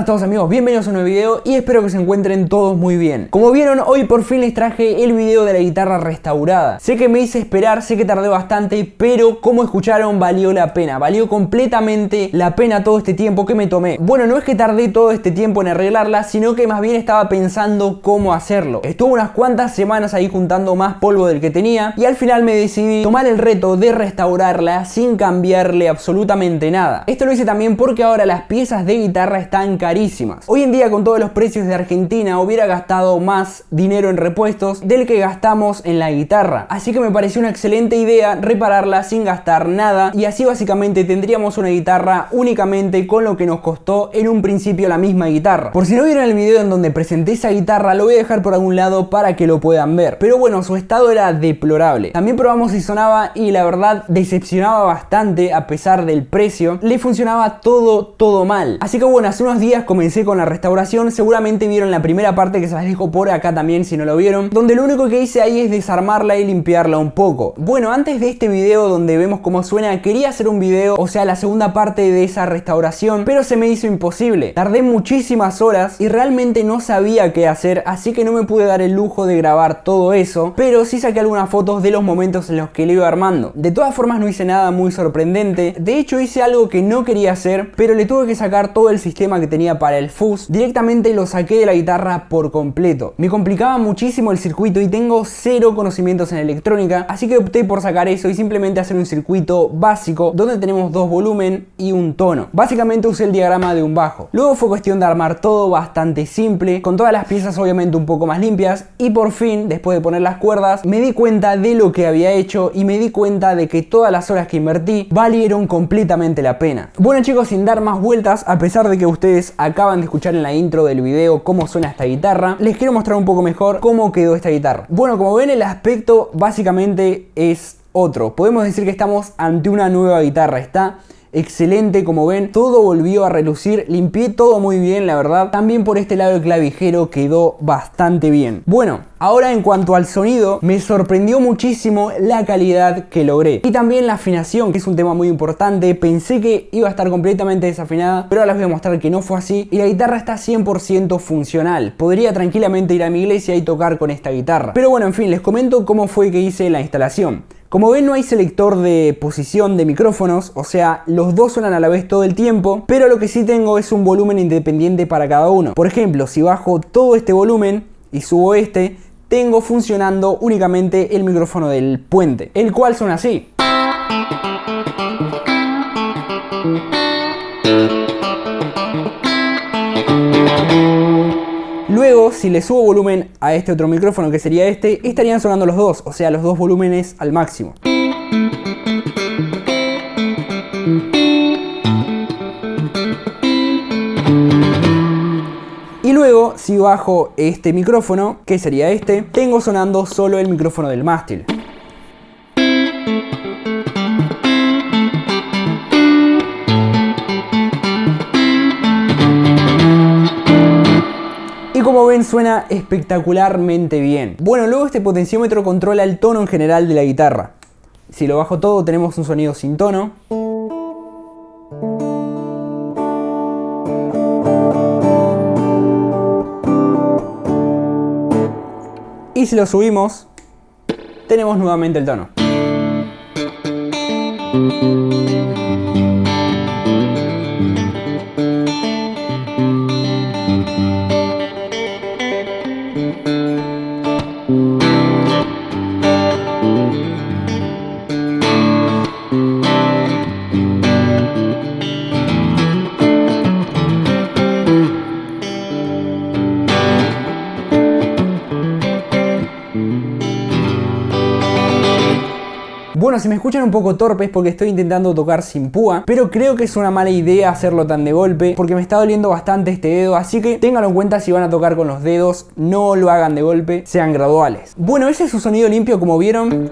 A todos amigos, bienvenidos a un nuevo video y espero que se encuentren todos muy bien. Como vieron, hoy por fin les traje el video de la guitarra restaurada. Sé que me hice esperar, sé que tardé bastante, pero como escucharon valió la pena, valió completamente la pena todo este tiempo que me tomé. Bueno, no es que tardé todo este tiempo en arreglarla, sino que más bien estaba pensando cómo hacerlo. Estuve unas cuantas semanas ahí juntando más polvo del que tenía y al final me decidí tomar el reto de restaurarla sin cambiarle absolutamente nada. Esto lo hice también porque ahora las piezas de guitarra están Hoy en día con todos los precios de Argentina hubiera gastado más dinero en repuestos del que gastamos en la guitarra. Así que me pareció una excelente idea repararla sin gastar nada y así básicamente tendríamos una guitarra únicamente con lo que nos costó en un principio la misma guitarra. Por si no vieron el video en donde presenté esa guitarra lo voy a dejar por algún lado para que lo puedan ver. Pero bueno, su estado era deplorable. También probamos si sonaba y la verdad decepcionaba bastante a pesar del precio. Le funcionaba todo, todo mal. Así que bueno, hace días comencé con la restauración, seguramente vieron la primera parte que se las dejo por acá también si no lo vieron, donde lo único que hice ahí es desarmarla y limpiarla un poco. Bueno, antes de este video donde vemos cómo suena, quería hacer un video, o sea, la segunda parte de esa restauración, pero se me hizo imposible. Tardé muchísimas horas y realmente no sabía qué hacer, así que no me pude dar el lujo de grabar todo eso, pero sí saqué algunas fotos de los momentos en los que lo iba armando. De todas formas no hice nada muy sorprendente, de hecho hice algo que no quería hacer, pero le tuve que sacar todo el sistema que tenía para el fuzz, directamente lo saqué de la guitarra por completo. Me complicaba muchísimo el circuito y tengo cero conocimientos en electrónica, así que opté por sacar eso y simplemente hacer un circuito básico donde tenemos dos volumen y un tono. Básicamente usé el diagrama de un bajo. Luego fue cuestión de armar todo bastante simple, con todas las piezas obviamente un poco más limpias y por fin, después de poner las cuerdas, me di cuenta de lo que había hecho y me di cuenta de que todas las horas que invertí valieron completamente la pena. Bueno chicos, sin dar más vueltas, a pesar de que ustedes acaban de escuchar en la intro del video cómo suena esta guitarra, les quiero mostrar un poco mejor cómo quedó esta guitarra. Bueno, como ven el aspecto básicamente es otro. Podemos decir que estamos ante una nueva guitarra. Está excelente como ven, todo volvió a relucir, limpié todo muy bien la verdad, también por este lado el clavijero quedó bastante bien. Bueno, ahora en cuanto al sonido, me sorprendió muchísimo la calidad que logré y también la afinación, que es un tema muy importante, pensé que iba a estar completamente desafinada, pero ahora les voy a mostrar que no fue así y la guitarra está 100% funcional, podría tranquilamente ir a mi iglesia y tocar con esta guitarra. Pero bueno, en fin, les comento cómo fue que hice la instalación. Como ven no hay selector de posición de micrófonos, o sea, los dos suenan a la vez todo el tiempo, pero lo que sí tengo es un volumen independiente para cada uno. Por ejemplo, si bajo todo este volumen y subo este, tengo funcionando únicamente el micrófono del puente, el cual suena así. Si le subo volumen a este otro micrófono que sería este, estarían sonando los dos, o sea, los dos volúmenes al máximo. Y luego, si bajo este micrófono, que sería este, tengo sonando solo el micrófono del mástil. Suena espectacularmente bien. Bueno, luego este potenciómetro controla el tono en general de la guitarra. Si lo bajo todo tenemos un sonido sin tono. Y si lo subimos, tenemos nuevamente el tono. Bueno, si me escuchan un poco torpes porque estoy intentando tocar sin púa, pero creo que es una mala idea hacerlo tan de golpe porque me está doliendo bastante este dedo, así que ténganlo en cuenta si van a tocar con los dedos, no lo hagan de golpe, sean graduales. Bueno, ese es su sonido limpio como vieron.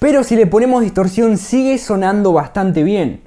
Pero si le ponemos distorsión sigue sonando bastante bien.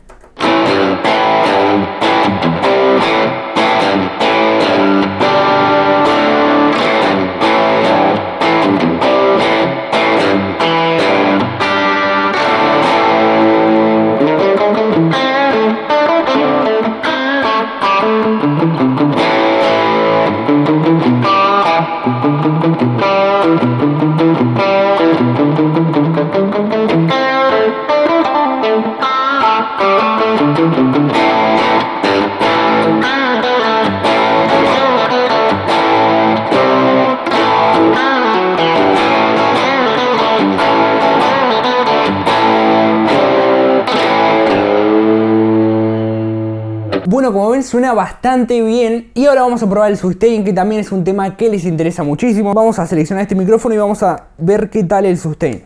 Bueno, como ven suena bastante bien y ahora vamos a probar el sustain que también es un tema que les interesa muchísimo. Vamos a seleccionar este micrófono y vamos a ver qué tal el sustain.